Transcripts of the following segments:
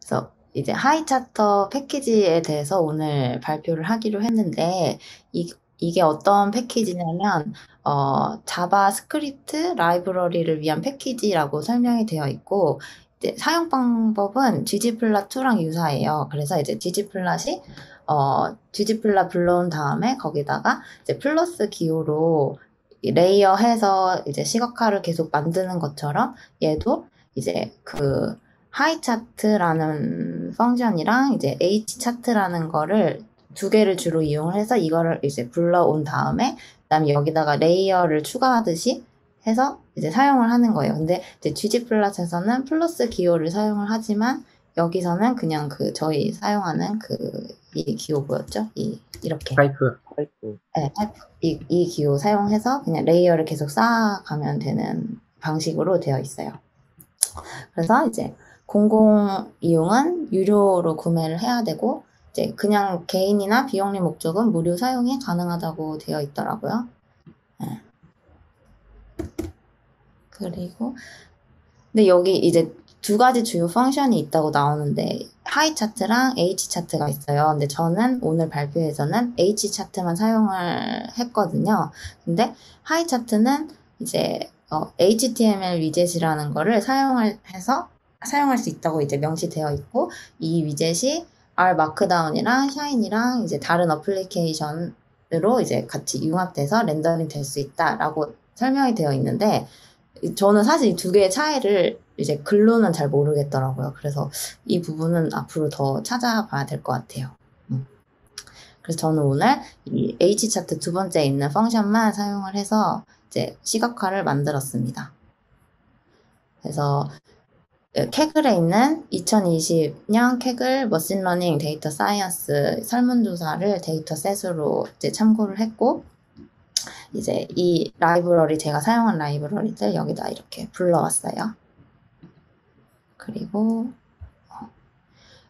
그래서 이제 하이 차터 패키지에 대해서 오늘 발표를 하기로 했는데 이, 이게 어떤 패키지냐면 어, JavaScript 라이브러리를 위한 패키지라고 설명이 되어 있고 사용 방법은 ggplot2랑 유사해요. 그래서 이제 ggplot이 어, ggplot 불러온 다음에 거기다가 이제 플러스 기호로 레이어해서 이제 시각화를 계속 만드는 것처럼 얘도 이제 그 highchart라는 function이랑 이제 hchart라는 거를 두 개를 주로 이용을 해서 이거를 이제 불러온 다음에 그다음에 여기다가 레이어를 추가하듯이 해서 이제 사용을 하는 거예요. 근데 이제 ggplot에서는 플러스 기호를 사용을 하지만 여기서는 그냥 그 저희 사용하는 그 이 기호 뭐였죠? 이 이렇게 파이프. 파이프. 네, 타입 이, 이 기호 사용해서 그냥 레이어를 계속 쌓아가면 되는 방식으로 되어 있어요. 그래서 이제 공공 이용은 유료로 구매를 해야 되고 이제 그냥 개인이나 비영리 목적은 무료 사용이 가능하다고 되어 있더라고요. 네. 그리고 근데 여기 이제 두 가지 주요 펑션이 있다고 나오는데 하이 차트랑 H 차트가 있어요. 근데 저는 오늘 발표에서는 H 차트만 사용을 했거든요. 근데 하이 차트는 이제 어, HTML 위젯이라는 거를 사용을 해서 사용할 수 있다고 이제 명시되어 있고 이 위젯이 R 마크다운이랑 샤인이랑 이제 다른 어플리케이션으로 이제 같이 융합돼서 렌더링 될 수 있다라고 설명이 되어 있는데 저는 사실 이 두 개의 차이를 이제 글로는 잘 모르겠더라고요. 그래서 이 부분은 앞으로 더 찾아봐야 될 것 같아요. 음. 그래서 저는 오늘 이 H 차트 두 번째 있는 function만 사용을 해서 이제 시각화를 만들었습니다. 그래서 Kaggle에 있는 2020년 Kaggle 머신러닝 data science 설문조사를 dataset으로 이제 참고를 했고 이제 이 라이브러리 제가 사용한 라이브러리들 여기다 이렇게 불러왔어요. 그리고 어,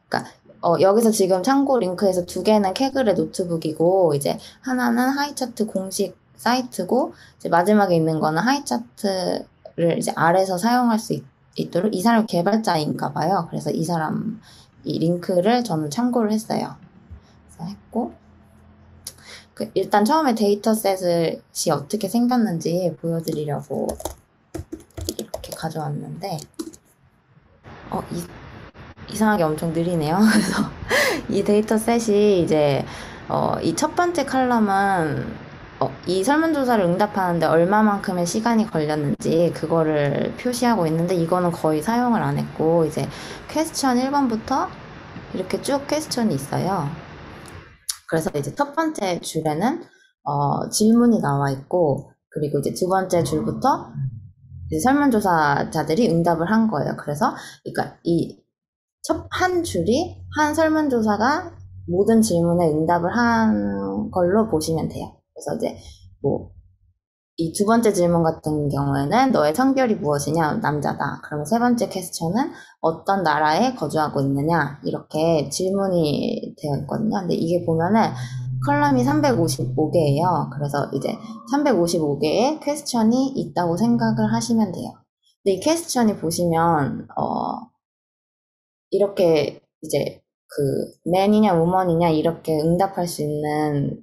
그러니까 어, 여기서 지금 참고 링크에서 두 개는 Kaggle의 노트북이고 이제 하나는 하이차트 공식 사이트고 이제 마지막에 있는 거는 Highcharts를 이제 R에서 사용할 수 있, 있도록 이 사람 개발자인가 봐요. 그래서 이 사람 이 링크를 저는 참고를 했어요. 그래서 했고 그 일단 처음에 dataset이 어떻게 생겼는지 보여드리려고 이렇게 가져왔는데 어, 이, 이상하게 엄청 느리네요. 그래서 이 dataset이 이제 어, 이 첫 번째 칼럼은 어, 이 설문조사를 응답하는데 얼마만큼의 시간이 걸렸는지 그거를 표시하고 있는데 이거는 거의 사용을 안 했고 이제 question 1번부터 이렇게 쭉 question이 있어요. 그래서 이제 첫 번째 줄에는 어, 질문이 나와 있고 그리고 이제 두 번째 줄부터 설문조사자들이 응답을 한 거예요. 그래서 그러니까 이 첫 한 줄이 한 설문조사가 모든 질문에 응답을 한 걸로 보시면 돼요. 그래서 이제 뭐 이 두 번째 질문 같은 경우에는 너의 성별이 무엇이냐 남자다. 그러면 세 번째 퀘스천은 어떤 나라에 거주하고 있느냐 이렇게 질문이 되어 있거든요. 근데 이게 보면은 column이 355개예요. 그래서 이제 355개의 question이 있다고 생각을 하시면 돼요. 근데 이 question이 보시면 어 이렇게 이제 그 man이냐 woman이냐 이렇게 응답할 수 있는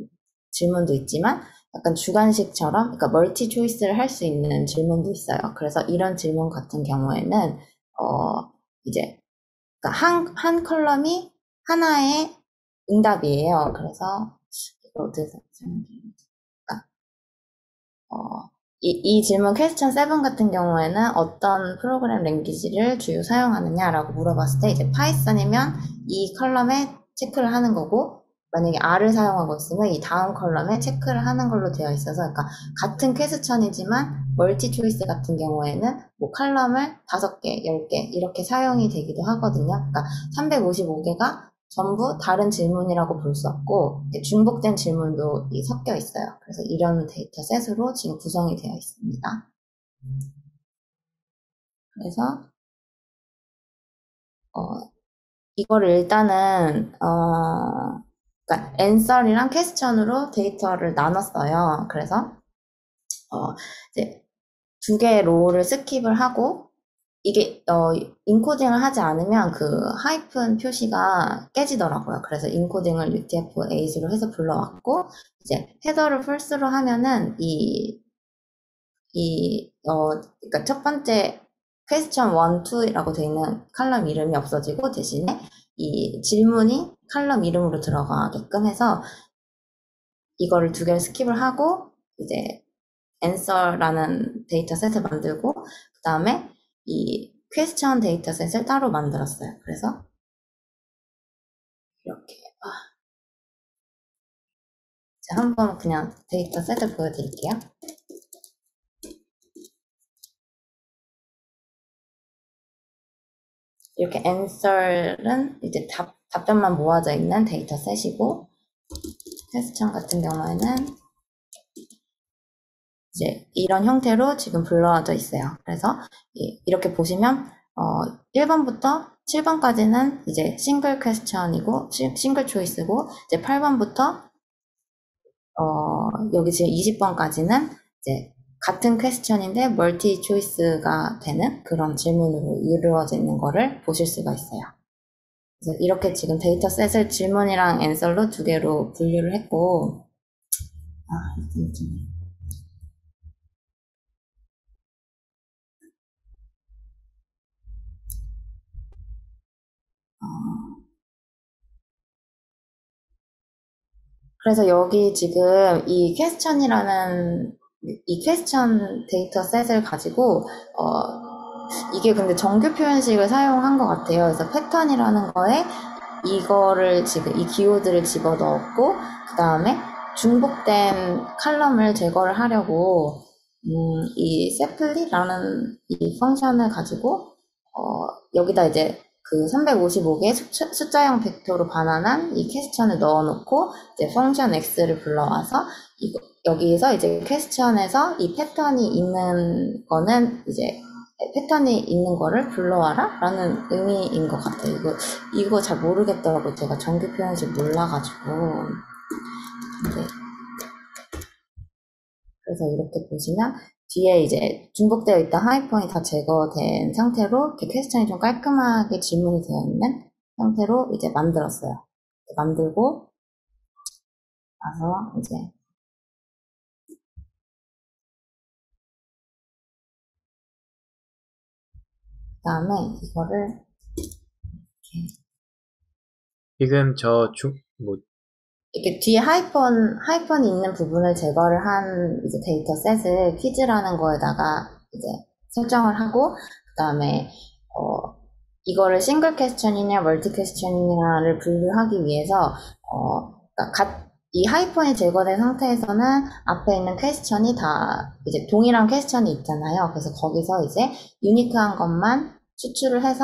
질문도 있지만 약간 주관식처럼 그러니까 multi choice를 할 수 있는 질문도 있어요. 그래서 이런 질문 같은 경우에는 어 이제 그러니까 한, 한 column이 하나의 응답이에요. 그래서 이걸 어떻게 설명드리지? 그러니까 어, 이, 이 질문 question 7 같은 경우에는 어떤 프로그램 language를 주요 사용하느냐라고 물어봤을 때 이제 Python이면 이 column에 체크를 하는 거고 만약에 R을 사용하고 있으면 이 다음 column에 체크를 하는 걸로 되어 있어서 그러니까 같은 question이지만 multi choice 같은 경우에는 뭐 칼럼을 5개, 10개 이렇게 사용이 되기도 하거든요. 그러니까 355개가 전부 다른 질문이라고 볼 수 없고 중복된 질문도 섞여 있어요. 그래서 이런 dataset으로 지금 구성이 되어 있습니다. 그래서 어, 이거를 일단은 어, 그러니까 answer이랑 question으로 데이터를 나눴어요. 그래서 어, 이제 두 개의 row를 skip을 하고 이게 어, 인코딩을 하지 않으면 그 하이픈 표시가 깨지더라고요. 그래서 인코딩을 UTF-8로 해서 불러왔고 이제 header를 false로 하면은 이 이, 어, 그러니까 첫 번째 question 1, 2라고 되어 있는 column 이름이 없어지고 대신에 이 질문이 column 이름으로 들어가게끔 해서 이거를 두 개를 skip을 하고 이제 answer라는 dataset을 만들고 그 다음에 이 question dataset을 따로 만들었어요. 그래서 이렇게 아. 자, 한번 그냥 dataset을 보여드릴게요. 이렇게 answer는 이제 답, 답변만 모아져 있는 dataset이고 question 같은 경우에는 이제 이런 형태로 지금 불러져 있어요. 그래서 이렇게 보시면 어 1번부터 7번까지는 이제 single question이고 single choice고 이제 8번부터 어 여기 지금 20번까지는 이제 같은 question인데 multi choice가 되는 그런 질문으로 이루어져 있는 거를 보실 수가 있어요. 이렇게 지금 dataset을 질문이랑 answer로 두 개로 분류를 했고 아, 좀 그래서 여기 지금 이 question이라는 이 question data set을 가지고 어 이게 근데 정규 표현식을 사용한 것 같아요. 그래서 패턴이라는 거에 이거를 지금 이 기호들을 집어 넣었고 그 다음에 중복된 칼럼을 제거를 하려고 음, 이 세플리라는 이 펑션을 가지고 어, 여기다 이제 그 355개 숫자, 형 벡터로 반환한 이 퀘스천을 넣어놓고 이제 펑션 x를 불러와서 이거, 여기에서 이제 퀘스천에서 이 패턴이 있는 거는 이제 패턴이 있는 거를 불러와라 라는 의미인 것 같아요. 이거, 이거 잘 모르겠더라고요. 제가 정규 표현식 몰라가지고. 근데, 그래서 이렇게 보시면 뒤에 이제 중복되어 있던 하이폰이 다 제거된 상태로 이렇게 퀘스천이 좀 깔끔하게 질문이 되어 있는 상태로 이제 만들었어요. 만들고 나서 이제 다음에 이거를 이렇게 지금 저 중, 뭐, 이렇게 뒤에 하이픈, 하이픈이 있는 부분을 제거를 한 이제 data set을 퀴즈라는 거에다가 이제 설정을 하고, 그 다음에, 어, 이거를 single question이냐 multi question이냐를 분류하기 위해서, 어, 그러니까 이 하이픈이 제거된 상태에서는 앞에 있는 question이 다 이제 동일한 question이 있잖아요. 그래서 거기서 이제 unique한 것만 추출을 해서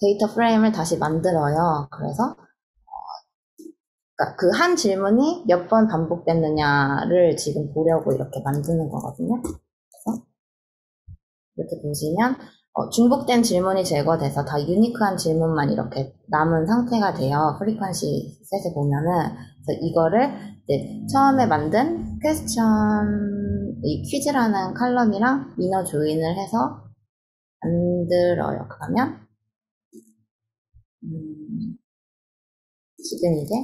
data frame을 다시 만들어요. 그래서 그러니까 그 한 질문이 몇 번 반복됐느냐를 지금 보려고 이렇게 만드는 거거든요. 그래서 이렇게 보시면 어, 중복된 질문이 제거돼서 다 unique한 질문만 이렇게 남은 상태가 돼요. frequency set에 보면은 그래서 이거를 처음에 만든 question 이 퀴즈라는 칼럼이랑 이너 join을 해서 만들어요. 그러면 음, 지금 이제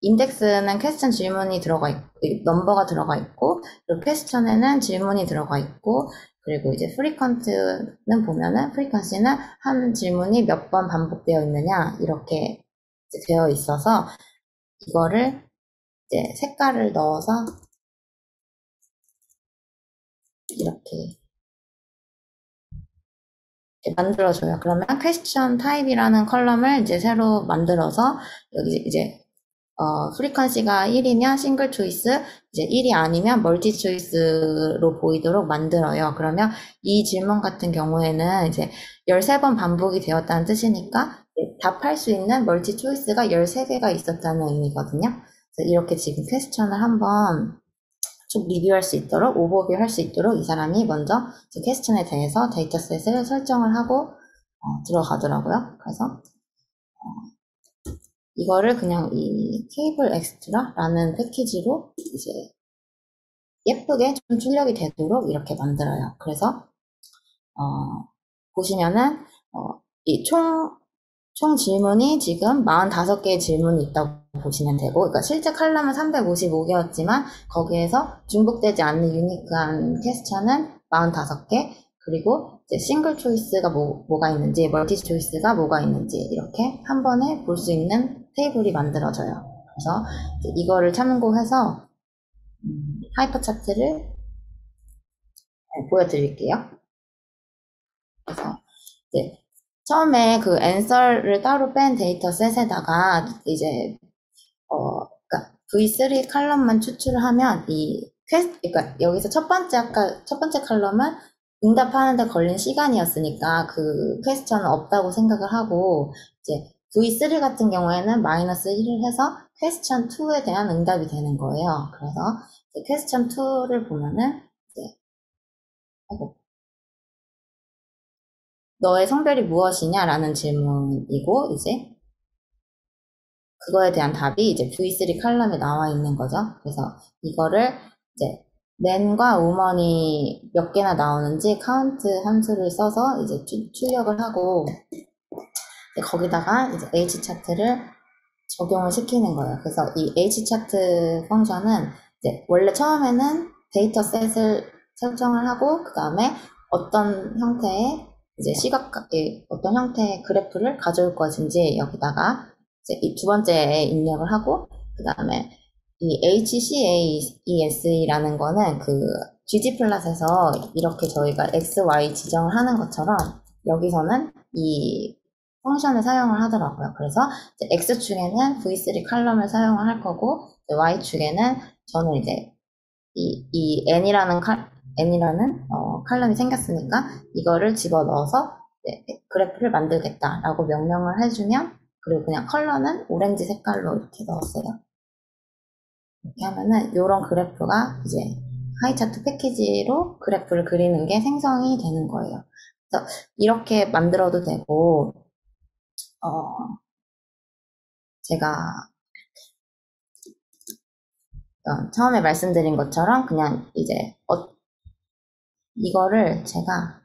인덱스는 question 질문이 들어가 있고, 넘버가 들어가 있고, 그리고 question에는 질문이 들어가 있고, 그리고 이제 frequent는 보면은, frequency는 한 질문이 몇 번 반복되어 있느냐, 이렇게 되어 있어서, 이거를 이제 색깔을 넣어서, 이렇게 만들어줘요. 그러면 question type이라는 column을 이제 새로 만들어서 여기 이제 어, frequency가 1이면 single choice, 이제 1이 아니면 multi choice로 보이도록 만들어요. 그러면 이 질문 같은 경우에는 이제 13번 반복이 되었다는 뜻이니까 답할 수 있는 multi choice가 13개가 있었다는 의미거든요. 이렇게 지금 question을 한번 쭉 리뷰할 수 있도록, 오버뷰 할 수 있도록 이 사람이 먼저 question에 대해서 dataset을 설정을 하고 어, 들어가더라고요. 그래서 어, 이거를 그냥 이 kableExtra라는 패키지로 이제 예쁘게 좀 출력이 되도록 이렇게 만들어요. 그래서 어, 보시면은 어, 이 총, 총 질문이 지금 45개의 질문이 있다고 보시면 되고, 그러니까 실제 칼럼은 355개였지만 거기에서 중복되지 않는 unique한 question은 45개, 그리고 이제 single choice가 뭐, 뭐가 있는지, multi choice가 뭐가 있는지 이렇게 한 번에 볼 수 있는 테이블이 만들어져요. 그래서 이거를 참고해서 음, 하이퍼 차트를 네, 보여드릴게요. 그래서 이제 처음에 그 answer를 따로 뺀 dataset에다가 이제 어 그러니까 V3 칼럼만 추출을 하면 이 퀘스트 그러니까 여기서 첫 번째 아까 첫 번째 칼럼은 응답하는데 걸린 시간이었으니까 그 question은 없다고 생각을 하고 이제 V3 같은 경우에는 마이너스 1을 해서 question 2에 대한 응답이 되는 거예요. 그래서 question 2를 보면은 이제 아이고, 너의 성별이 무엇이냐라는 질문이고 이제 그거에 대한 답이 이제 V3 칼럼에 나와 있는 거죠. 그래서 이거를 이제 man과 woman이 몇 개나 나오는지 카운트 함수를 써서 이제 출력을 하고 거기다가 이제 H 차트를 적용을 시키는 거예요. 그래서 이 H 차트 펑션은 이제 원래 처음에는 데이터 셋을 설정을 하고 그 다음에 어떤 형태의 이제 시각 어떤 형태의 그래프를 가져올 것인지 여기다가 이제 이 두 번째에 입력을 하고 그 다음에 이 HCAES라는 거는 그 gg플랫에서 이렇게 저희가 x, y 지정을 하는 것처럼 여기서는 이 펑션을 사용을 하더라고요. 그래서 x축에는 v3 칼럼을 사용을 할 거고 y축에는 저는 이제 이, 이 n이라는 칼, n이라는 어, 칼럼이 생겼으니까 이거를 집어 넣어서 그래프를 만들겠다라고 명령을 해주면 그리고 그냥 컬러는 오렌지 색깔로 이렇게 넣었어요. 이렇게 하면은 이런 그래프가 이제 하이차트 패키지로 그래프를 그리는 게 생성이 되는 거예요. 그래서 이렇게 만들어도 되고 어, 제가 어, 처음에 말씀드린 것처럼 그냥 이제 어, 이거를 제가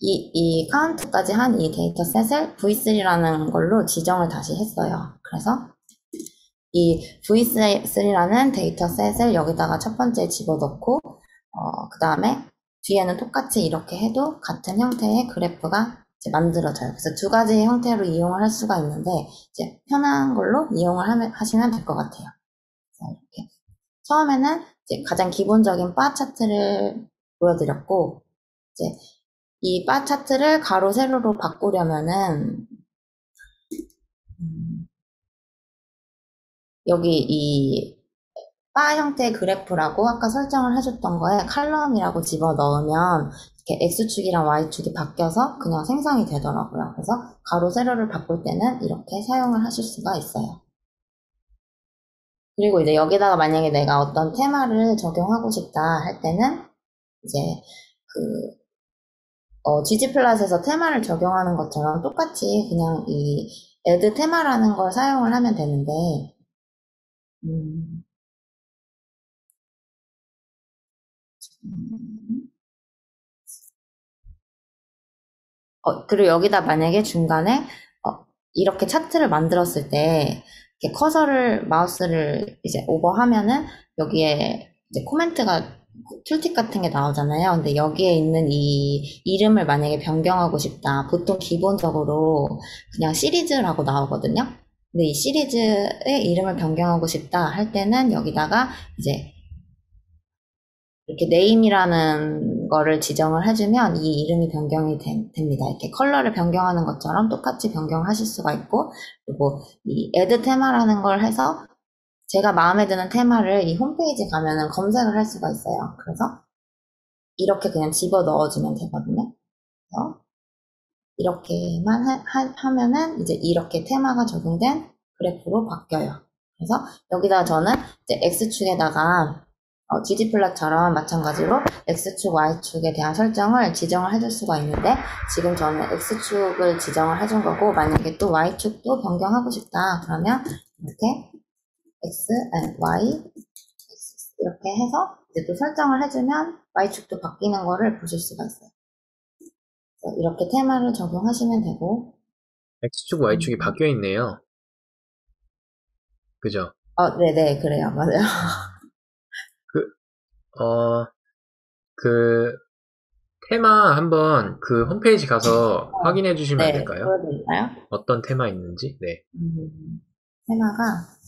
이, 이 카운트까지 한 이 dataset을 V3라는 걸로 지정을 다시 했어요. 그래서 이 V3라는 dataset을 여기다가 첫 번째 집어넣고 어, 그 다음에 뒤에는 똑같이 이렇게 해도 같은 형태의 그래프가 만들어져요. 그래서 두 가지 형태로 이용을 할 수가 있는데 이제 편한 걸로 이용을 하시면 될 것 같아요. 이렇게 처음에는 이제 가장 기본적인 bar chart를 보여드렸고 이제 이 bar chart를 가로 세로로 바꾸려면은 음, 여기 이 바 형태의 그래프라고 아까 설정을 해줬던 거에 칼럼이라고 집어 넣으면 이렇게 X축이랑 Y축이 바뀌어서 그냥 생성이 되더라고요. 그래서 가로 세로를 바꿀 때는 이렇게 사용을 하실 수가 있어요. 그리고 이제 여기다가 만약에 내가 어떤 테마를 적용하고 싶다 할 때는 이제 그 어, 지지플랫에서 테마를 적용하는 것처럼 똑같이 그냥 이 add 테마라는 걸 사용을 하면 되는데 음, 어, 그리고 여기다 만약에 중간에 어, 이렇게 차트를 만들었을 때 이렇게 커서를 마우스를 이제 오버하면은 여기에 이제 코멘트가 tooltip 같은 게 나오잖아요. 근데 여기에 있는 이 이름을 만약에 변경하고 싶다. 보통 기본적으로 그냥 시리즈라고 나오거든요. 근데 이 시리즈의 이름을 변경하고 싶다 할 때는 여기다가 이제 이렇게 name이라는 거를 지정을 해주면 이 이름이 변경이 되, 됩니다. 이렇게 컬러를 변경하는 것처럼 똑같이 변경하실 수가 있고 그리고 이 add 테마라는 걸 해서 제가 마음에 드는 테마를 이 홈페이지 가면은 검색을 할 수가 있어요. 그래서 이렇게 그냥 집어 넣어주면 되거든요. 그래서 이렇게만 하, 면은 이제 이렇게 테마가 적용된 그래프로 바뀌어요. 그래서 여기다 저는 이제 X축에다가 어, gg플랫처럼 마찬가지로 x축, y축에 대한 설정을 지정을 해줄 수가 있는데 지금 저는 x축을 지정을 해준 거고 만약에 또 y축도 변경하고 싶다 그러면 이렇게 x, 아니, y x 이렇게 해서 이제 또 설정을 해주면 y축도 바뀌는 거를 보실 수가 있어요. 이렇게 테마를 적용하시면 되고 X축, Y축이 바뀌어 있네요. 그죠? 어, 네네 그래요 맞아요. 어, 그, 테마 한번 그 홈페이지 가서 확인해 주시면 안네 될까요? 보여드릴까요? 어떤 테마 있는지? 네. 음, 테마가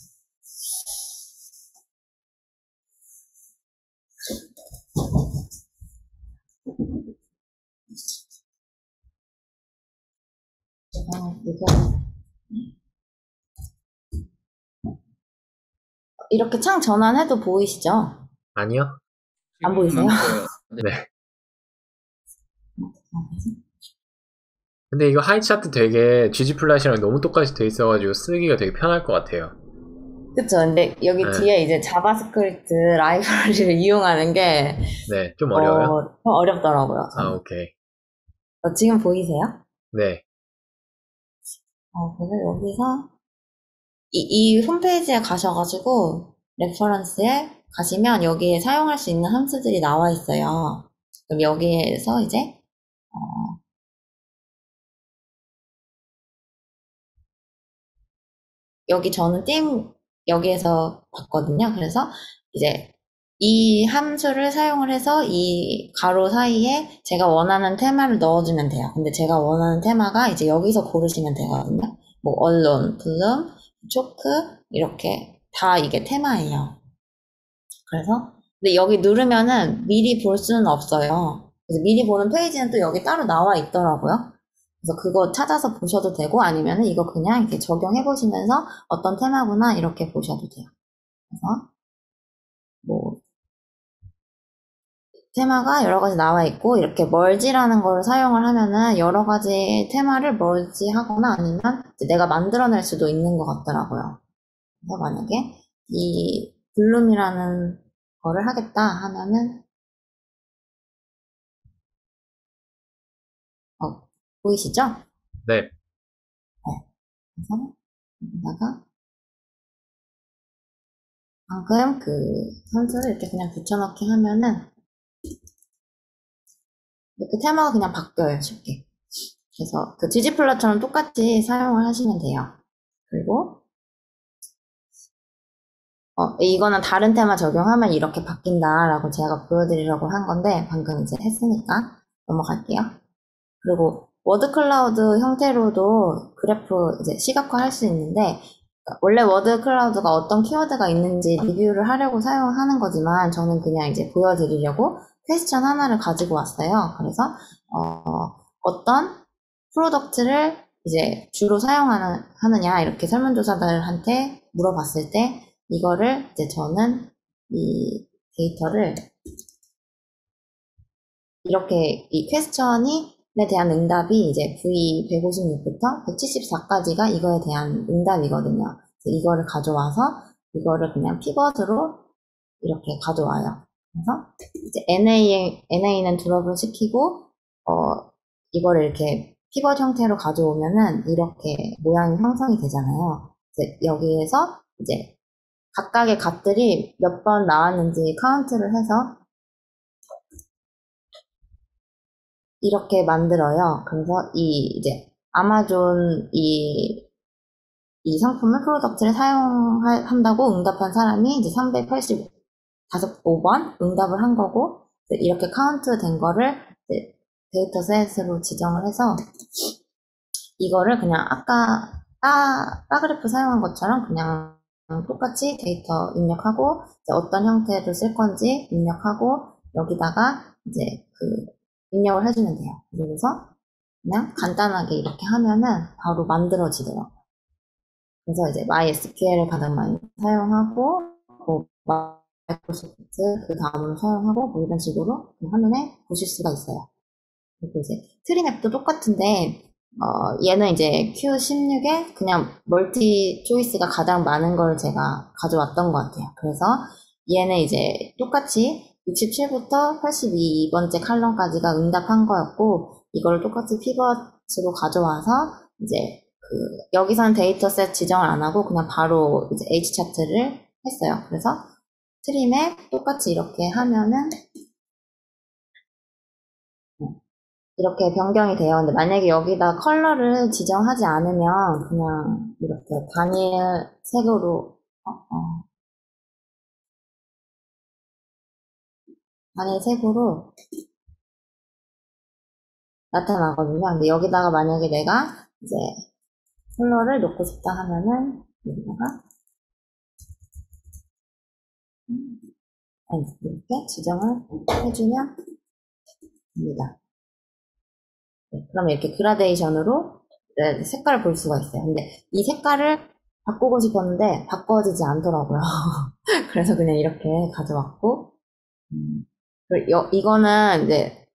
어, 이거 이렇게 창 전환해도 보이시죠? 아니요? 안 보이세요? 네. 근데 이거 하이차트 되게 ggplot이랑 너무 똑같이 돼 있어가지고 쓰기가 되게 편할 것 같아요. 그쵸. 근데 여기 네. 뒤에 이제 JavaScript 라이브러리를 이용하는 게 네, 좀 어려워요. 어, 좀 어렵더라고요. 아, 오케이. 어, 지금 보이세요? 네. 어, 그래서 여기서 이, 이 홈페이지에 가셔가지고 reference에 가시면 여기에 사용할 수 있는 함수들이 나와 있어요. 그럼 여기에서 이제 어, 여기 저는 띵 여기에서 봤거든요. 그래서 이제 이 함수를 사용을 해서 이 가로 사이에 제가 원하는 테마를 넣어주면 돼요. 근데 제가 원하는 테마가 이제 여기서 고르시면 되거든요. 뭐 언론, 블룸, 초크 이렇게 다 이게 테마예요. 그래서 근데 여기 누르면은 미리 볼 수는 없어요. 그래서 미리 보는 페이지는 또 여기 따로 나와 있더라고요. 그래서 그거 찾아서 보셔도 되고 아니면은 이거 그냥 이렇게 적용해 보시면서 어떤 테마구나 이렇게 보셔도 돼요. 그래서 뭐 테마가 여러 가지 나와 있고 이렇게 멀지라는 거를 사용을 하면은 여러 가지 테마를 멀지하거나 아니면 내가 만들어낼 수도 있는 것 같더라고요. 그래서 만약에 이 블룸이라는 거를 하겠다 하면은 어, 보이시죠? 네. 그래서 여기다가 방금 그 선수를 이렇게 그냥 붙여넣기 하면은 이렇게 테마가 그냥 바뀌어요 쉽게 그래서 그 지지플라처럼 똑같이 사용을 하시면 돼요 그리고 어, 이거는 다른 테마 적용하면 이렇게 바뀐다라고 제가 보여드리려고 한 건데 방금 이제 했으니까 넘어갈게요 그리고 word cloud 형태로도 그래프 이제 시각화할 수 있는데 원래 word cloud가 어떤 키워드가 있는지 리뷰를 하려고 사용하는 거지만 저는 그냥 이제 보여드리려고 question 하나를 가지고 왔어요. 그래서 어, 어떤 product를 이제 주로 사용하는 하느냐 이렇게 설문조사들한테 물어봤을 때 이거를 이제 저는 이 데이터를 이렇게 이 question이 에 대한 응답이 이제 V156부터 174까지가 이거에 대한 응답이거든요. 이거를 가져와서 이거를 그냥 피벗으로 이렇게 가져와요. 그래서 이제 NA, NA는 drop을 시키고 어 이거를 이렇게 피벗 형태로 가져오면은 이렇게 모양이 형성이 되잖아요. 이제 여기에서 이제 각각의 값들이 몇 번 나왔는지 카운트를 해서 이렇게 만들어요. 그래서 이 이제 아마존 이, 이 상품을 product를 사용한다고 응답한 사람이 이제 385번 응답을 한 거고 이렇게 카운트 된 거를 데이터 set으로 지정을 해서 이거를 그냥 아까 bar, bar그래프 사용한 것처럼 그냥 똑같이 데이터 입력하고 어떤 형태로 쓸 건지 입력하고 여기다가 이제 그 입력을 해주면 돼요. 그래서 그냥 간단하게 이렇게 하면은 바로 만들어지더라고요. 그래서 이제 MySQL을 가장 많이 사용하고 뭐 마이크로소프트 그 다음으로 사용하고 뭐 이런 식으로 화면에 보실 수가 있어요. 그리고 이제 treemap도 똑같은데 어, 얘는 이제 Q16에 그냥 multi choice가 가장 많은 걸 제가 가져왔던 것 같아요. 그래서 얘는 이제 똑같이 67부터 82번째 칼럼까지가 응답한 거였고, 이걸 똑같이 피벗으로 가져와서, 이제, 그, 여기서는 데이터set 지정을 안 하고, 그냥 바로 이제 H 차트를 했어요. 그래서 treemap 똑같이 이렇게 하면은, 이렇게 변경이 돼요. 근데 만약에 여기다 컬러를 지정하지 않으면 그냥 이렇게 단일 색으로 어, 어. 단일 색으로 나타나거든요. 근데 여기다가 만약에 내가 이제 컬러를 놓고 싶다 하면은 여기다가 음, 이렇게 지정을 해주면 됩니다. 네, 그러면 이렇게 그라데이션으로 네, 색깔을 볼 수가 있어요. 근데 이 색깔을 바꾸고 싶었는데 바꿔지지 않더라고요. 그래서 그냥 이렇게 가져왔고 음, 여, 이거는 이제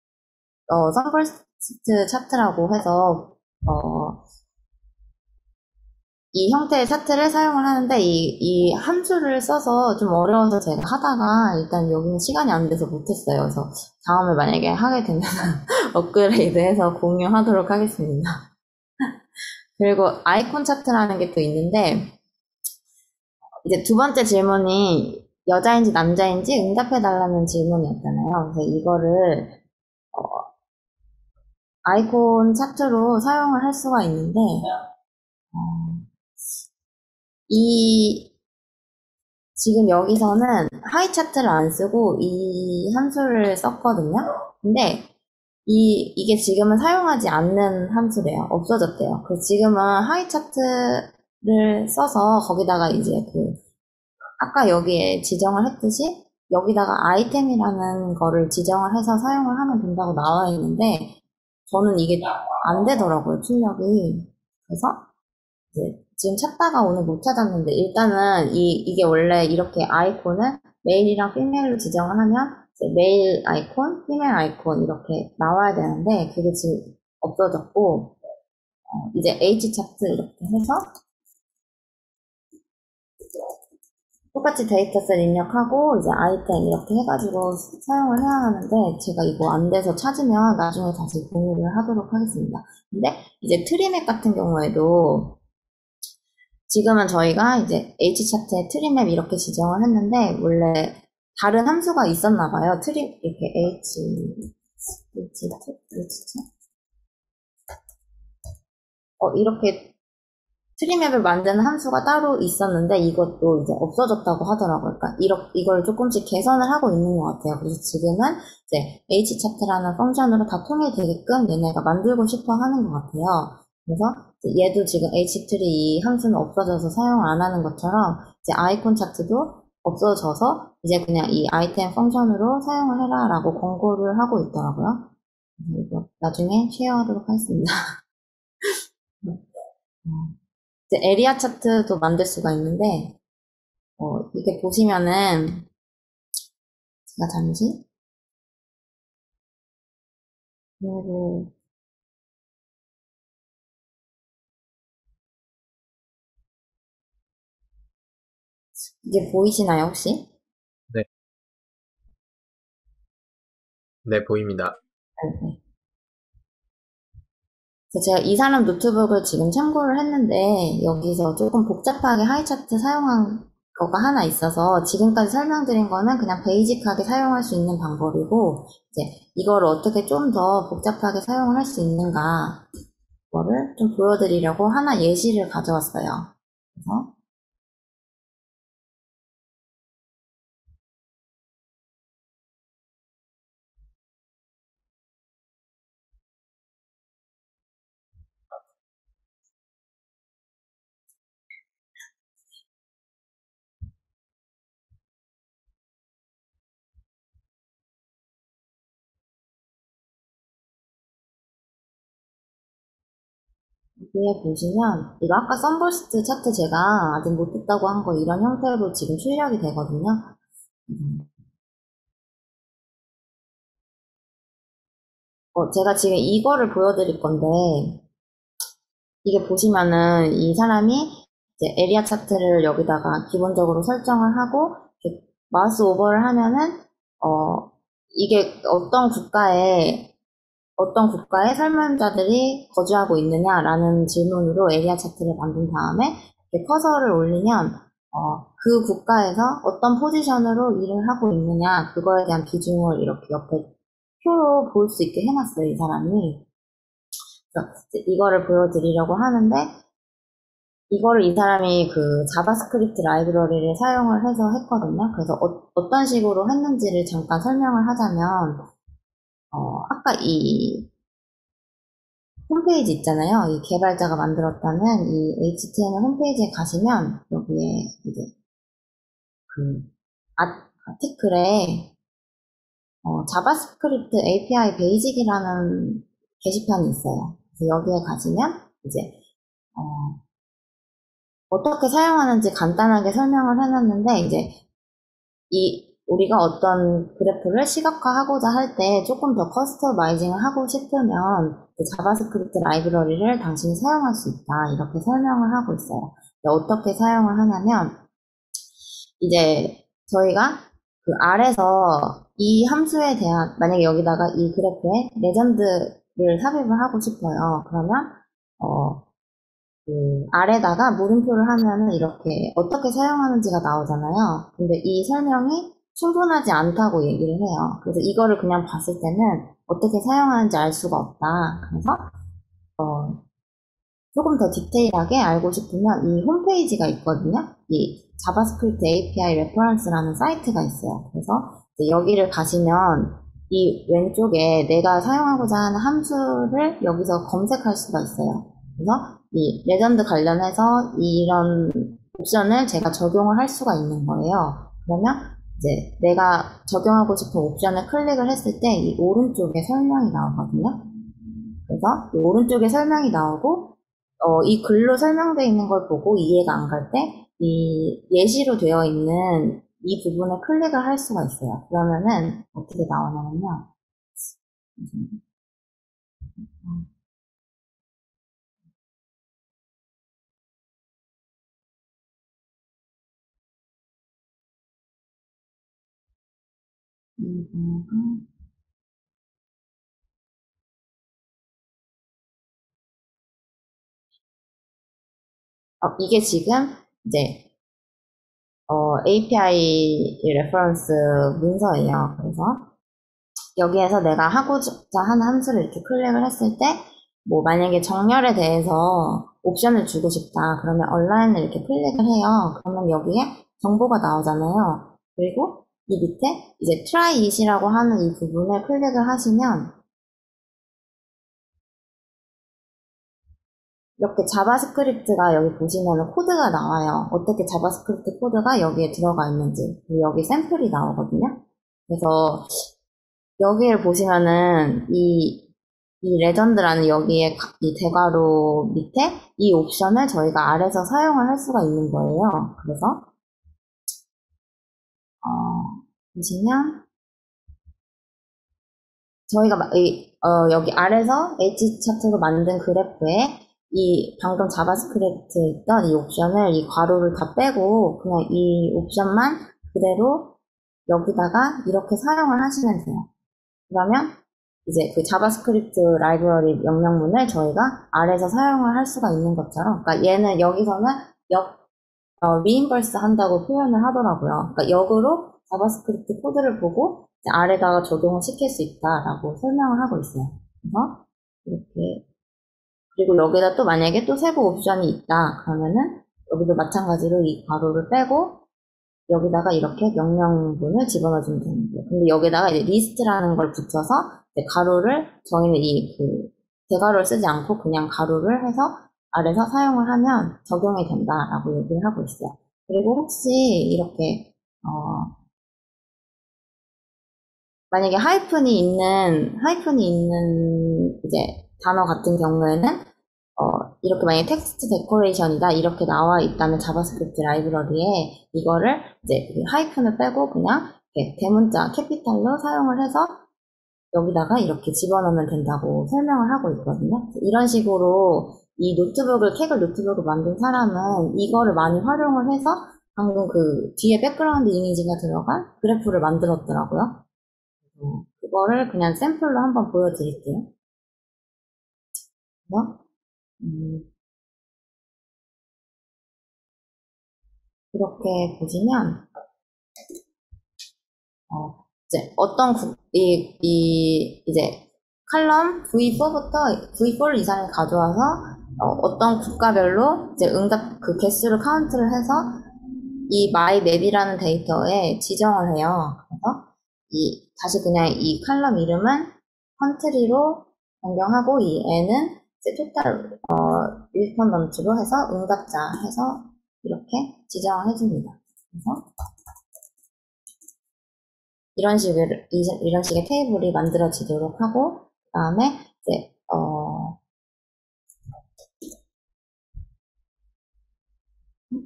어, 선벌스트 차트라고 해서 어, 이 형태의 차트를 사용을 하는데 이, 이 함수를 써서 좀 어려워서 제가 하다가 일단 여기는 시간이 안 돼서 못했어요. 그래서 다음에 만약에 하게 되면 업그레이드해서 공유하도록 하겠습니다. 그리고 아이콘 차트라는 게 또 있는데 이제 두 번째 질문이 여자인지 남자인지 응답해달라는 질문이었잖아요. 그래서 이거를 어, 아이콘 차트로 사용을 할 수가 있는데 어, 이 지금 여기서는 하이 차트를 안 쓰고 이 함수를 썼거든요. 근데 이 이게 지금은 사용하지 않는 함수래요. 없어졌대요. 그래서 지금은 하이 차트를 써서 거기다가 이제 그 아까 여기에 지정을 했듯이 여기다가 아이템이라는 거를 지정을 해서 사용을 하면 된다고 나와 있는데 저는 이게 안 되더라고요 출력이 그래서 이제 지금 찾다가 오늘 못 찾았는데 일단은 이 이게 원래 이렇게 아이콘을 메일이랑 피메일로 지정을 하면 메일 아이콘, 피메일 아이콘 이렇게 나와야 되는데 그게 지금 없어졌고 어, 이제 H 차트 이렇게 해서 똑같이 데이터set 입력하고 이제 아이템 이렇게 해가지고 사용을 해야 하는데 제가 이거 안 돼서 찾으면 나중에 다시 공유를 하도록 하겠습니다. 근데 이제 treemap 같은 경우에도 지금은 저희가 이제 hchart에 treemap 이렇게 지정을 했는데 원래 다른 함수가 있었나 봐요. 트리 이렇게 H H H 어 이렇게 트리맵을 만드는 함수가 따로 있었는데 이것도 이제 없어졌다고 하더라고요. 그러니까 이러, 이걸 조금씩 개선을 하고 있는 것 같아요. 그래서 지금은 이제 H차트라는 펑션으로 다 통일되게끔 얘네가 만들고 싶어 하는 것 같아요. 그래서 얘도 지금 H트리 이 함수는 없어져서 사용을 안 하는 것처럼 이제 아이콘 차트도 없어져서 이제 그냥 이 아이템 펑션으로 사용을 해라 라고 권고를 하고 있더라고요. 이거 나중에 쉐어하도록 하겠습니다. 이제 에리아 차트도 만들 수가 있는데, 어, 이게 보시면은, 제가 잠시, 얘를, 이게 보이시나요, 혹시? 네. 네, 보입니다. 네. 그래서 제가 이 사람 노트북을 지금 참고를 했는데 여기서 조금 복잡하게 하이차트 사용한 거가 하나 있어서 지금까지 설명드린 거는 그냥 베이직하게 사용할 수 있는 방법이고 이제 이거를 어떻게 좀 더 복잡하게 사용을 할 수 있는가 거를 좀 보여드리려고 하나 예시를 가져왔어요. 그래서 여기에 보시면 이거 아까 sunburst 차트 제가 아직 못했다고 한 거 이런 형태로 지금 출력이 되거든요. 어, 제가 지금 이거를 보여드릴 건데 이게 보시면은 이 사람이 이제 area 차트를 여기다가 기본적으로 설정을 하고 mouse over를 하면은 어 이게 어떤 국가에 어떤 국가에 설문자들이 거주하고 있느냐라는 질문으로 area 차트를 만든 다음에 커서를 올리면 어, 그 국가에서 어떤 포지션으로 일을 하고 있느냐 그거에 대한 비중을 이렇게 옆에 표로 볼 수 있게 해놨어요 이 사람이. 이거를 보여드리려고 하는데 이거를 이 사람이 그 JavaScript 라이브러리를 사용을 해서 했거든요. 그래서 어, 떤 식으로 했는지를 잠깐 설명을 하자면 어, 아까 이 홈페이지 있잖아요. 이 개발자가 만들었다는 이 HTML 홈페이지에 가시면 여기에 이제 그 아, article에 어, 자바스크립트 API 베이직이라는 게시판이 있어요. 그래서 여기에 가시면 이제 어, 어떻게 사용하는지 간단하게 설명을 해놨는데 이제 이 우리가 어떤 그래프를 시각화하고자 할 때 조금 더 customizing을 하고 싶으면 그 JavaScript 라이브러리를 당신이 사용할 수 있다. 이렇게 설명을 하고 있어요. 어떻게 사용을 하냐면 이제 저희가 그 R에서 이 함수에 대한 만약에 여기다가 이 그래프에 legend를 삽입을 하고 싶어요. 그러면 어, 그 R에다가 물음표를 하면은 이렇게 어떻게 사용하는지가 나오잖아요. 근데 이 설명이 충분하지 않다고 얘기를 해요. 그래서 이거를 그냥 봤을 때는 어떻게 사용하는지 알 수가 없다. 그래서 어, 조금 더 detail하게 알고 싶으면 이 홈페이지가 있거든요. 이 자바스크립트 API 레퍼런스라는 사이트가 있어요. 그래서 여기를 가시면 이 왼쪽에 내가 사용하고자 하는 함수를 여기서 검색할 수가 있어요. 그래서 이 레전드 관련해서 이런 옵션을 제가 적용을 할 수가 있는 거예요. 그러면 이제 내가 적용하고 싶은 옵션을 클릭을 했을 때 이 오른쪽에 설명이 나오거든요. 그래서 이 오른쪽에 설명이 나오고 어, 이 글로 설명되어 있는 걸 보고 이해가 안 갈 때 이 예시로 되어 있는 이 부분을 클릭을 할 수가 있어요. 그러면은 어떻게 나오냐면요. 어, 이게 지금 이제 어, API reference 문서예요. 그래서 여기에서 내가 하고자 하는 함수를 이렇게 클릭을 했을 때, 뭐 만약에 정렬에 대해서 옵션을 주고 싶다. 그러면 온라인을 이렇게 클릭을 해요. 그러면 여기에 정보가 나오잖아요. 그리고 이 밑에 이제 try it이라고 하는 이 부분을 클릭을 하시면 이렇게 JavaScript가 여기 보시면 코드가 나와요. 어떻게 JavaScript 코드가 여기에 들어가 있는지. 여기 샘플이 나오거든요. 그래서 여기를 보시면은 이, 이 legend라는 여기에 이 대괄호 밑에 이 옵션을 저희가 R에서 사용을 할 수가 있는 거예요. 그래서 보시면 저희가 이, 어, 여기 R에서 H 차트로 만든 그래프에 이 방금 JavaScript 있던 이 옵션을 이 괄호를 다 빼고 그냥 이 옵션만 그대로 여기다가 이렇게 사용을 하시면 돼요. 그러면 이제 그 JavaScript 라이브러리 명령문을 저희가 R에서 사용을 할 수가 있는 것처럼 그러니까 얘는 여기서는 역 어, reverse 한다고 표현을 하더라고요. 그러니까 역으로 JavaScript 코드를 보고 R에다가 적용을 시킬 수 있다라고 설명을 하고 있어요. 그래서 이렇게 그리고 여기다 또 만약에 또 세부 옵션이 있다 그러면은 여기도 마찬가지로 이 괄호를 빼고 여기다가 이렇게 명령문을 집어넣어주면 되는 거예요. 근데 여기다가 이제 리스트라는 걸 붙여서 괄호를 저희는 이 그 대괄호를 쓰지 않고 그냥 괄호를 해서 R에서 사용을 하면 적용이 된다라고 얘기를 하고 있어요. 그리고 혹시 이렇게 어 만약에 하이픈이 있는 하이픈이 있는 이제 단어 같은 경우에는 어 이렇게 만약에 text decoration이다 이렇게 나와 있다면 JavaScript 라이브러리에 이거를 이제 그 하이픈을 빼고 그냥 대문자 capital로 사용을 해서 여기다가 이렇게 집어넣으면 된다고 설명을 하고 있거든요. 이런 식으로 이 노트북을, 캐글 노트북을 만든 사람은 이거를 많이 활용을 해서 방금 그 뒤에 background 이미지가 들어간 그래프를 만들었더라고요. 어, 그거를 그냥 샘플로 한번 보여드릴게요. 음, 이렇게 보시면, 어, 이제 어떤 국, 이, 이, 이제 칼럼 V4부터 V4를 이 사람이 가져와서 어, 떤 국가별로 이제 응답 그 개수를 카운트를 해서 이 my map이라는 데이터에 지정을 해요. 그래서 이 다시 그냥 이 칼럼 이름은 country로 변경하고 이 n은 이제 total 어, respondent로 해서 응답자 해서 이렇게 지정을 해줍니다. 그래서 이런 식으로 이런 식의 테이블이 만들어지도록 하고 그다음에 이제 어,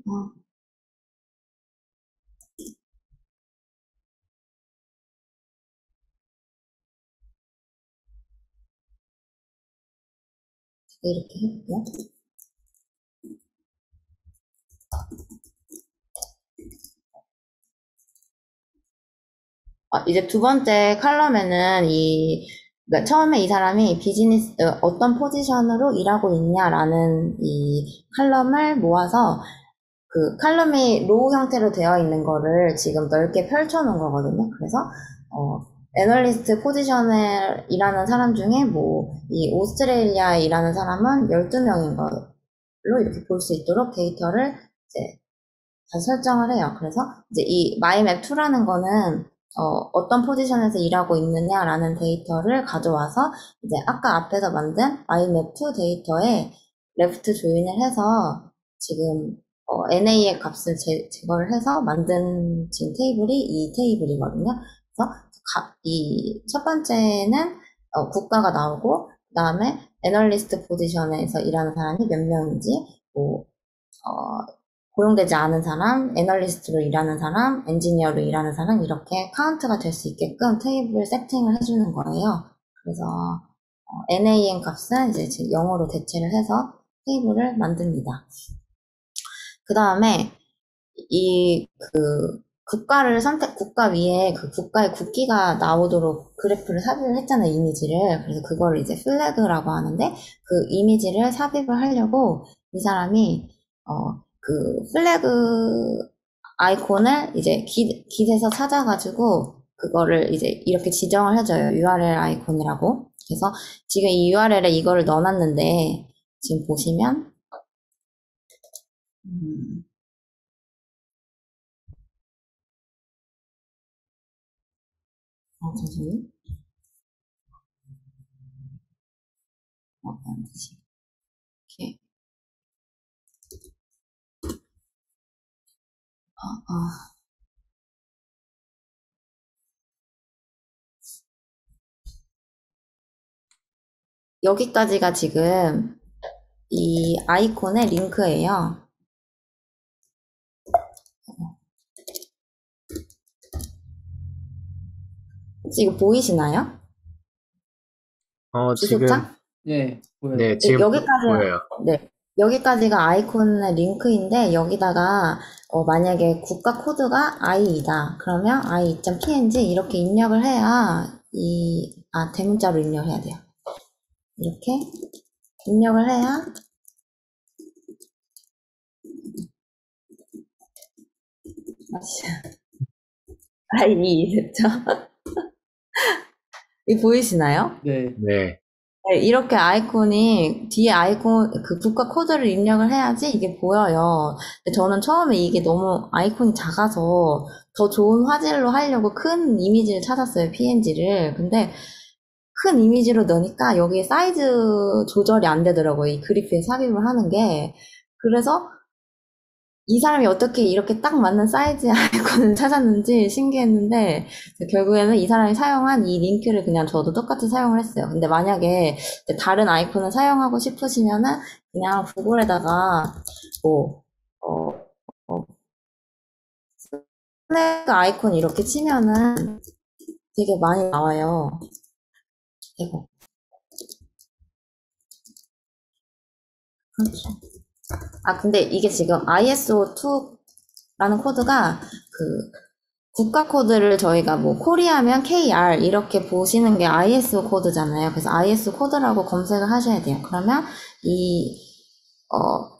어 이렇게 해볼게요. 어, 이제 두 번째 칼럼에는 이 그러니까 처음에 이 사람이 비즈니스 어, 어떤 포지션으로 일하고 있냐라는 이 칼럼을 모아서 그 칼럼이 row 형태로 되어 있는 거를 지금 넓게 펼쳐 놓은 거거든요. 그래서 어 애널리스트 포지션에 일하는 사람 중에 뭐 이 오스트레일리아에 일하는 사람은 12명인 걸로 이렇게 볼 수 있도록 데이터를 이제 다 설정을 해요. 그래서 이제 이 my map2라는 거는 어, 떤 포지션에서 일하고 있느냐라는 데이터를 가져와서 이제 아까 앞에서 만든 my map2 데이터에 left join을 해서 지금 어, NA의 값을 제, 제거를 해서 만든 지금 테이블이 이 테이블이거든요. 그래서 이 첫 번째는 어, 국가가 나오고 그 다음에 애널리스트 포지션에서 일하는 사람이 몇 명인지 뭐 어, 고용되지 않은 사람, 애널리스트로 일하는 사람, 엔지니어로 일하는 사람 이렇게 카운트가 될 수 있게끔 테이블 세팅을 해주는 거예요. 그래서 어, NAN 값은 이제 0으로 대체를 해서 테이블을 만듭니다. 그 다음에 이 그 국가를 선택, 국가 위에 그 국가의 국기가 나오도록 그래프를 삽입을 했잖아요, 이미지를. 그래서 그걸 이제 flag라고 하는데, 그 이미지를 삽입을 하려고 이 사람이, 어, 그 flag icon을 이제 기, Git에서 찾아가지고, 그거를 이제 이렇게 지정을 해줘요. URL 아이콘이라고. 그래서 지금 이 URL에 이거를 넣어놨는데, 지금 보시면, 음, 어, 잠시만요. 어, 다시. 이렇게. 어, 어. 여기까지가 지금 이 아이콘의 링크예요. 이거 보이시나요? 어, 지금? 네, 보여요. 네, 지금 여기까지- 보여요. 네. 여기까지가 아이콘의 링크인데 여기다가 어, 만약에 국가 코드가 i이다. 그러면 i.png 이렇게 입력을 해야 이 아, 대문자로 입력해야 돼요. 이렇게 입력을 해야 i 됐죠? 이 보이시나요? 네, 네. 네, 이렇게 아이콘이 뒤에 아이콘 그 국가 코드를 입력을 해야지 이게 보여요. 근데 저는 처음에 이게 너무 아이콘이 작아서 더 좋은 화질로 하려고 큰 이미지를 찾았어요, PNG를. 근데 큰 이미지로 넣으니까 여기 사이즈 조절이 안 되더라고요. 이 그래프에 삽입을 하는 게. 그래서 이 사람이 어떻게 이렇게 딱 맞는 사이즈의 아이콘을 찾았는지 신기했는데 결국에는 이 사람이 사용한 이 링크를 그냥 저도 똑같이 사용을 했어요. 근데 만약에 다른 아이콘을 사용하고 싶으시면은 그냥 구글에다가 뭐 어, 어, flag icon 이렇게 치면은 되게 많이 나와요. 그렇죠. 아, 근데 이게 지금 ISO2 라는 코드가 그 국가 코드를 저희가 뭐 코리아면 KR 이렇게 보시는 게 ISO 코드잖아요. 그래서 ISO 코드라고 검색을 하셔야 돼요. 그러면 이 어,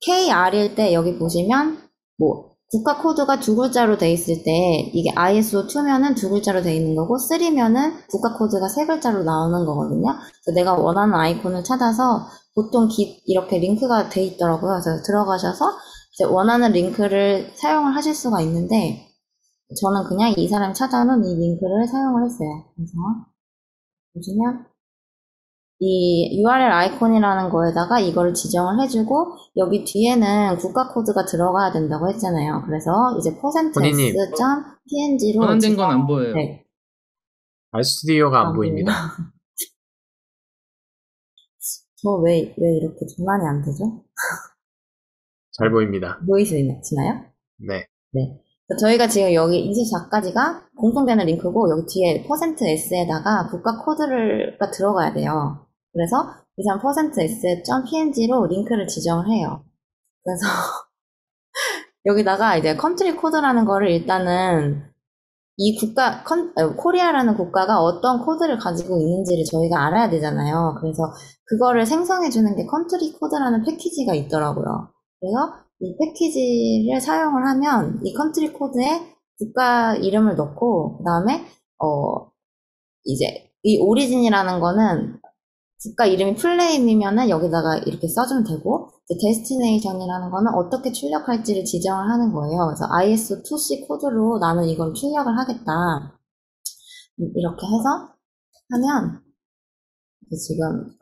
KR일 때 여기 보시면 뭐 국가 코드가 두 글자로 돼 있을 때 이게 ISO 2면은 두 글자로 돼 있는 거고 3면은 국가 코드가 세 글자로 나오는 거거든요. 그래서 내가 원하는 아이콘을 찾아서 보통 기, 이렇게 링크가 돼 있더라고요. 그래서 들어가셔서 이제 원하는 링크를 사용을 하실 수가 있는데 저는 그냥 이 사람이 찾아놓은 이 링크를 사용을 했어요. 그래서 보시면 이 URL 아이콘이라는 거에다가 이거를 지정을 해주고 여기 뒤에는 국가 코드가 들어가야 된다고 했잖아요. 그래서 이제. %s.png로 변환된 건 안 보여요. 네. 알스튜디오가 안 안 보입니다. 저 왜 왜 이렇게 전환이 안 되죠? 잘 보입니다. 보이시나요? 네. 네. 그래서 저희가 지금 여기 24까지가 공통되는 링크고 여기 뒤에 %s에다가 국가 코드가 들어가야 돼요. 그래서 이 사람 %s.png로 링크를 지정을 해요. 그래서 여기다가 이제 country code라는 거를 일단은 이 국가 컨, 아, 코리아라는 국가가 어떤 코드를 가지고 있는지를 저희가 알아야 되잖아요. 그래서 그거를 생성해 주는 게 country code라는 패키지가 있더라고요. 그래서 이 패키지를 사용을 하면 이 country code에 국가 이름을 넣고 그 다음에 어 이제 이 오리진이라는 거는 국가 이름이 플레임이면은 여기다가 이렇게 써주면 되고 데스티네이션이라는 거는 어떻게 출력할지를 지정을 하는 거예요. 그래서 ISO2C 코드로 나는 이걸 출력을 하겠다. 이렇게 해서 하면 지금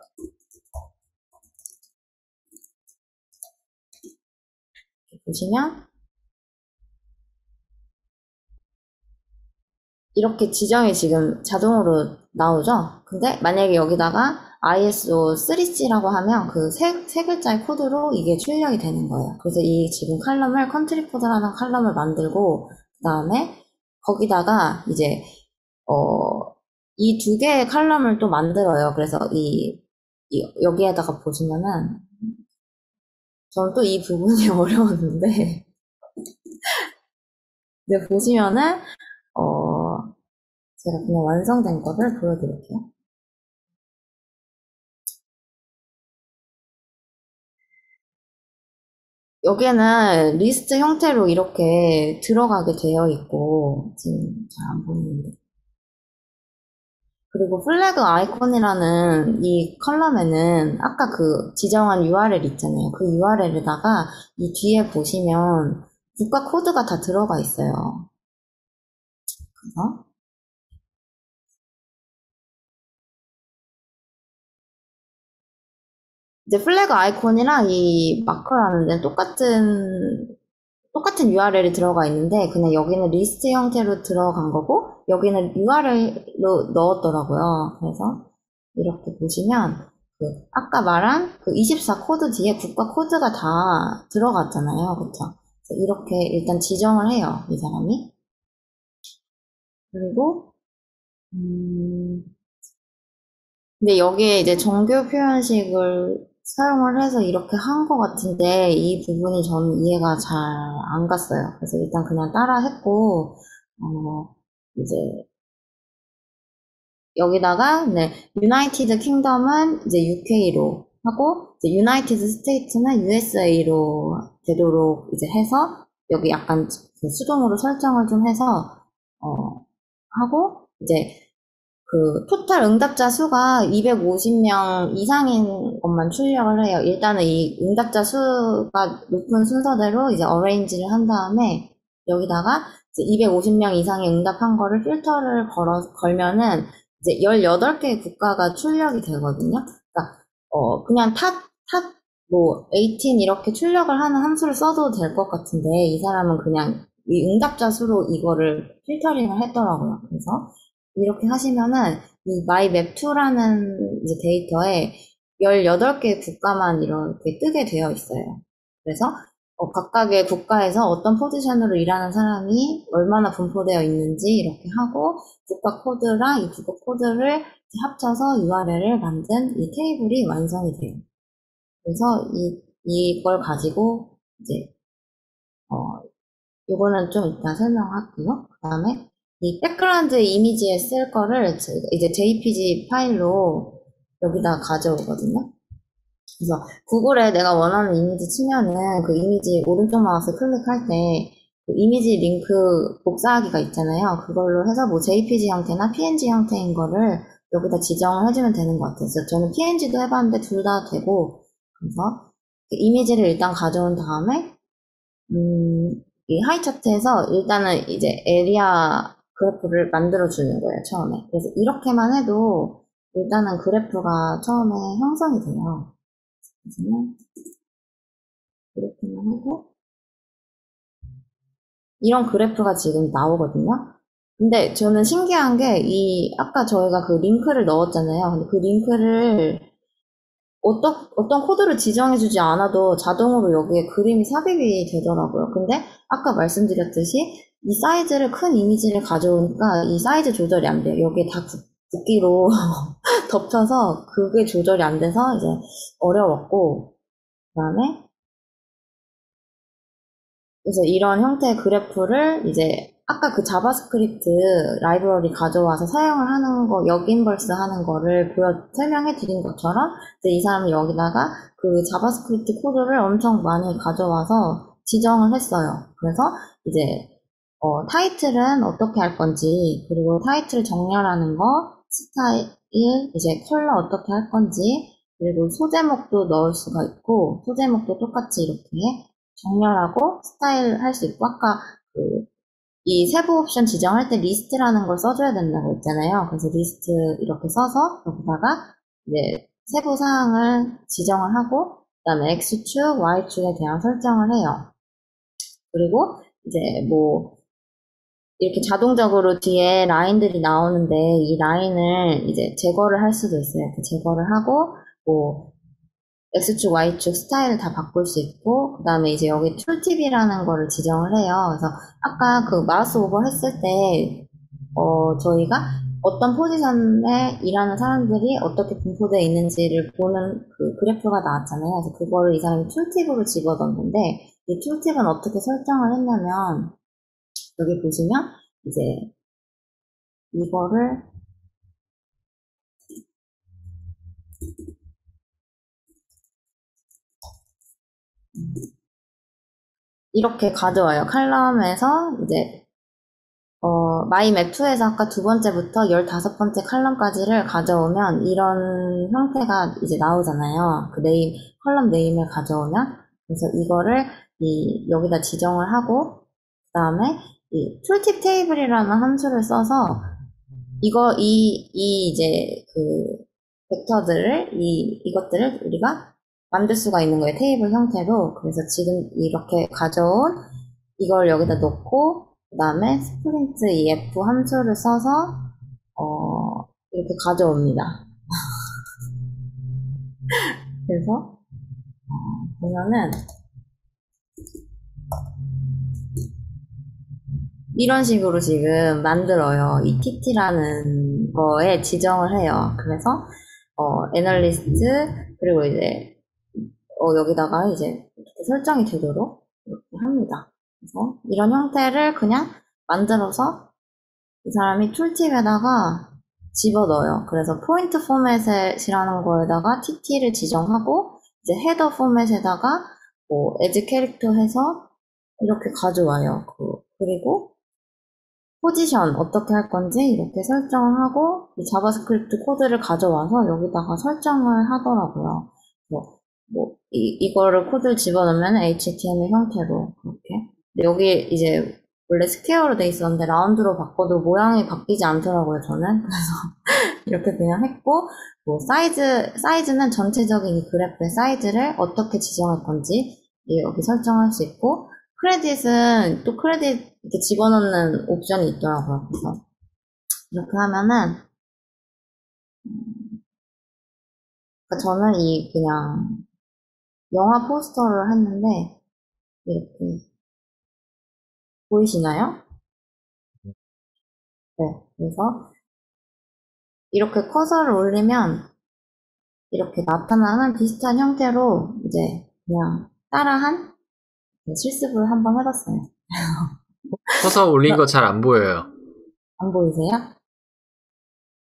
보시면 이렇게 지정이 지금 자동으로 나오죠. 근데 만약에 여기다가 ISO 3C라고 하면 그 세, 세 글자의 코드로 이게 출력이 되는 거예요. 그래서 이 지금 칼럼을 country code라는 칼럼을 만들고 그 다음에 거기다가 이제 어, 이 두 개의 칼럼을 또 만들어요. 그래서 이, 이 여기에다가 보시면은 저는 또 이 부분이 어려웠는데 근데 보시면은 어 제가 그냥 완성된 거를 보여드릴게요. 여기에는 리스트 형태로 이렇게 들어가게 되어 있고 지금 잘 안 보이는데 그리고 flag icon이라는 이 컬럼에는 아까 그 지정한 URL 있잖아요. 그 URL에다가 이 뒤에 보시면 국가 코드가 다 들어가 있어요. 그래서 이제 flag icon이랑 이 marker라는 데는 똑같은 똑같은 URL이 들어가 있는데 그냥 여기는 리스트 형태로 들어간 거고 여기는 URL로 넣었더라고요. 그래서 이렇게 보시면 그 아까 말한 그 24 코드 뒤에 국가 코드가 다 들어갔잖아요. 그렇죠? 이렇게 일단 지정을 해요. 이 사람이. 그리고 음 근데 여기에 이제 정규 표현식을 사용을 해서 이렇게 한 것 같은데 이 부분이 저는 이해가 잘 안 갔어요. 그래서 일단 그냥 따라 했고 어 이제 여기다가 네 United Kingdom은 이제 UK로 하고 이제 United State는 USA로 되도록 이제 해서 여기 약간 그 수동으로 설정을 좀 해서 어 하고 이제 그 total 응답자 수가 250명 이상인 것만 출력을 해요. 일단은 이 응답자 수가 높은 순서대로 이제 arrange를 한 다음에 여기다가 이제 250명 이상이 응답한 거를 필터를 걸어 걸면은 이제 18개의 국가가 출력이 되거든요. 그러니까 어 그냥 탑탑 뭐 18 이렇게 출력을 하는 함수를 써도 될 것 같은데 이 사람은 그냥 이 응답자 수로 이거를 필터링을 했더라고요. 그래서 이렇게 하시면은 이 myMap2라는 이제 데이터에 18개의 국가만 이렇게 뜨게 되어 있어요. 그래서 어, 각각의 국가에서 어떤 포지션으로 일하는 사람이 얼마나 분포되어 있는지 이렇게 하고 국가 코드랑 이 국가 코드를 합쳐서 URL을 만든 이 테이블이 완성이 돼요. 그래서 이, 이걸 가지고 이제 어, 요거는 좀 이따 설명할게요. 그 다음에 이 background 이미지에 쓸 거를 이제 JPG 파일로 여기다 가져오거든요. 그래서 구글에 내가 원하는 이미지 치면은 그 이미지 오른쪽 마우스 클릭할 때 그 이미지 링크 복사하기가 있잖아요. 그걸로 해서 뭐 JPG 형태나 PNG 형태인 거를 여기다 지정을 해주면 되는 것 같아요. 저는 PNG도 해봤는데 둘 다 되고 그래서 그 이미지를 일단 가져온 다음에 음, 이 하이 차트에서 일단은 이제 area 그래프를 만들어 주는 거예요 처음에. 그래서 이렇게만 해도 일단은 그래프가 처음에 형성이 돼요. 그래서 이렇게만 하고 이런 그래프가 지금 나오거든요. 근데 저는 신기한 게 이 아까 저희가 그 링크를 넣었잖아요. 근데 그 링크를 어떤 어떤 코드를 지정해주지 않아도 자동으로 여기에 그림이 삽입이 되더라고요. 근데 아까 말씀드렸듯이 이 사이즈를 큰 이미지를 가져오니까 이 사이즈 조절이 안 돼요. 여기에 다 붓- 붓기로 덮쳐서 그게 조절이 안 돼서 이제 어려웠고 그다음에 그래서 이런 형태의 그래프를 이제 아까 그 JavaScript 라이브러리 가져와서 사용을 하는 거, 여기 inverse 하는 거를 보여, 설명해 드린 것처럼 이제 이 사람은 여기다가 그 자바스크립트 코드를 엄청 많이 가져와서 지정을 했어요. 그래서 이제 어, 타이틀은 어떻게 할 건지, 그리고 타이틀 정렬하는 거, 스타일, 이제 컬러 어떻게 할 건지, 그리고 소제목도 넣을 수가 있고, 소제목도 똑같이 이렇게 정렬하고 스타일 할 수 있고, 아까 그, 이 세부 옵션 지정할 때 리스트라는 걸 써줘야 된다고 했잖아요. 그래서 리스트 이렇게 써서 여기다가 이제 세부 사항을 지정을 하고, 그 다음에 X축, Y축에 대한 설정을 해요. 그리고 이제 뭐, 이렇게 자동적으로 뒤에 라인들이 나오는데 이 라인을 이제 제거를 할 수도 있어요. 이렇게 제거를 하고 뭐 X축, Y축 스타일을 다 바꿀 수 있고 그 다음에 이제 여기 tooltip이라는 거를 지정을 해요. 그래서 아까 그 mouse over 했을 때 어, 저희가 어떤 포지션에 일하는 사람들이 어떻게 분포되어 있는지를 보는 그 그래프가 나왔잖아요. 그래서 그거를 이 사람이 툴팁으로 집어넣었는데 이 툴팁은 어떻게 설정을 했냐면 여기 보시면 이제 이거를 이렇게 가져와요. 칼럼에서 이제 어, mymap2에서 아까 두 번째부터 15번째 칼럼까지를 가져오면 이런 형태가 이제 나오잖아요. 그 name, column name을 가져오면. 그래서 이거를 이, 여기다 지정을 하고, 그 다음에 이 tooltip table이라는 함수를 써서 이거, 이, 이 이제 그 벡터들을, 이, 이것들을 우리가 만들 수가 있는 거예요. 테이블 형태로. 그래서 지금 이렇게 가져온 이걸 여기다 놓고, 그 다음에 스프린트 EF 함수를 써서, 어, 이렇게 가져옵니다. 그래서, 어, 보면은, 이런 식으로 지금 만들어요. 이 TT라는 거에 지정을 해요. 그래서, 어, 애널리스트, 그리고 이제, 어, 여기다가 이제 이렇게 설정이 되도록 이렇게 합니다. 그래서 이런 형태를 그냥 만들어서 이 사람이 tooltip에다가 집어넣어요. 그래서 point format이라는 거에다가 TT를 지정하고 이제 헤더 포맷에다가 뭐 as character 해서 이렇게 가져와요. 그, 그리고 포지션 어떻게 할 건지 이렇게 설정을 하고 이 자바스크립트 코드를 가져와서 여기다가 설정을 하더라고요. 뭐, 뭐 이, 이거를 코드를 집어넣으면 HTML 형태로 그렇게 여기 이제 원래 square로 돼 있었는데 round로 바꿔도 모양이 바뀌지 않더라고요 저는 그래서 이렇게 그냥 했고 뭐 사이즈 사이즈는 전체적인 이 그래프의 사이즈를 어떻게 지정할 건지 여기 설정할 수 있고 크레딧은 또 크레딧 이렇게 집어넣는 옵션이 있더라고요 그래서 이렇게 하면은 음, 그러니까 저는 이 그냥 영화 포스터를 했는데 이렇게 보이시나요? 네, 그래서 이렇게 커서를 올리면 이렇게 나타나는 비슷한 형태로 이제 그냥 따라한 실습을 한번 해봤어요. 서서 올린 거 잘 안 보여요. 안 보이세요?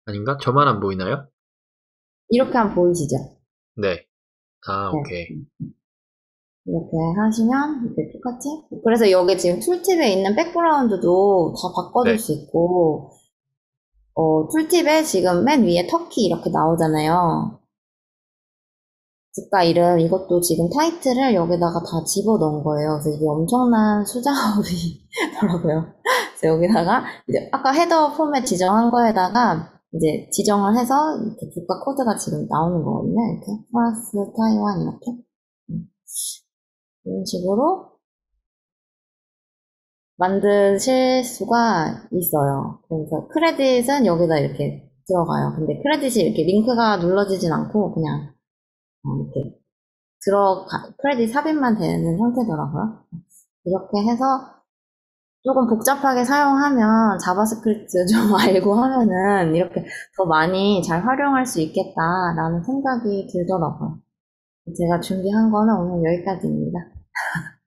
아닌가? 저만 안 보이나요? 이렇게 하면 보이시죠? 네. 아, 네. 오케이. 이렇게 하시면 이렇게 똑같이 그래서 여기 지금 tooltip에 있는 백그라운드도 다 바꿔줄 네. 수 있고 어, tooltip에 지금 맨 위에 터키 이렇게 나오잖아요. 국가 이름 이것도 지금 타이틀을 여기다가 다 집어 넣은 거예요. 그래서 이게 엄청난 수작업이더라고요. 그래서 여기다가 이제 아까 header format 지정한 거에다가 이제 지정을 해서 이렇게 국가 코드가 지금 나오는 거거든요. 이렇게 프랑스, 타이완 이렇게 음. 이런 식으로 만드실 수가 있어요. 그래서 크레딧은 여기다 이렇게 들어가요. 근데 크레딧이 이렇게 링크가 눌러지진 않고 그냥 어, 이렇게 들어가 크레딧 삽입만 되는 형태더라고요. 이렇게 해서 조금 복잡하게 사용하면 자바스크립트 좀 알고 하면은 이렇게 더 많이 잘 활용할 수 있겠다라는 생각이 들더라고요. 제가 준비한 거는 오늘 여기까지입니다.